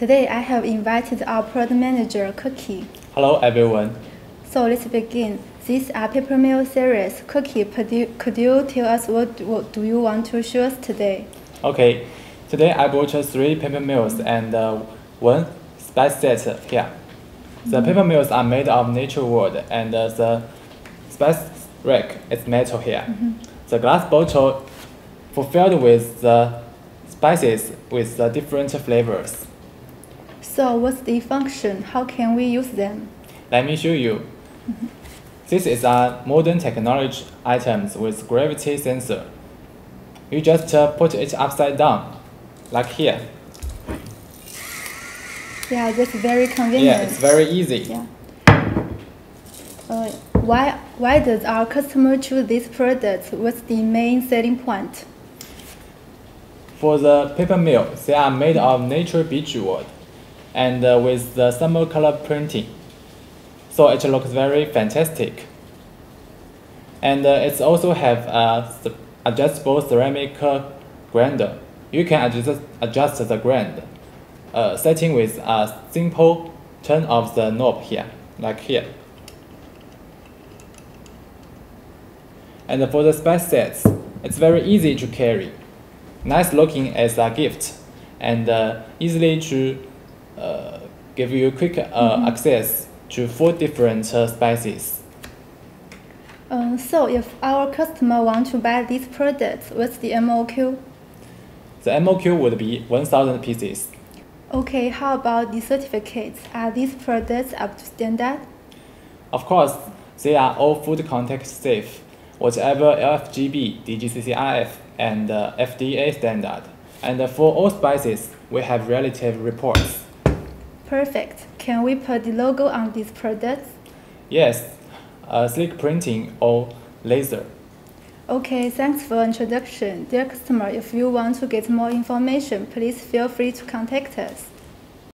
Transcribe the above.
Today I have invited our product manager, Cookie. Hello everyone. So let's begin. These are paper mill series. Cookie, could you, tell us what, what do you want to show us today? Okay, today I brought you three paper mills and uh, one spice set here. The paper mills are made of natural wood and uh, the spice rack is metal here. The glass bottle fulfilled with the spices with the different flavors. So what's the function? How can we use them? Let me show you. This is a modern technology items with gravity sensor. You just uh, put it upside down, like here. Yeah, that's very convenient. Yeah, it's very easy. Yeah. Uh, why, why does our customer choose these products? What's the main selling point? For the paper mill, they are made of natural beech wood and uh, with the summer color printing. So it looks very fantastic. And uh, it also have a s- adjustable ceramic uh, grinder. You can adjust, adjust the grind, uh, setting with a simple turn of the knob here, like here. And for the spice sets, it's very easy to carry nice looking as a gift and uh, easily to uh, give you quick uh, access to four different uh, spices. Uh, so if our customer want to buy these products, what's the MOQ? The MOQ would be 1000 pieces. Okay, how about the certificates? Are these products up to standard? Of course, they are all food contact safe, whatever LFGB, DGCCRF, and uh, FDA standard. And for all spices, we have relative reports. Perfect. Can we put the logo on these products? Yes, uh, slick printing or laser. Okay, thanks for introduction. Dear customer, if you want to get more information, please feel free to contact us.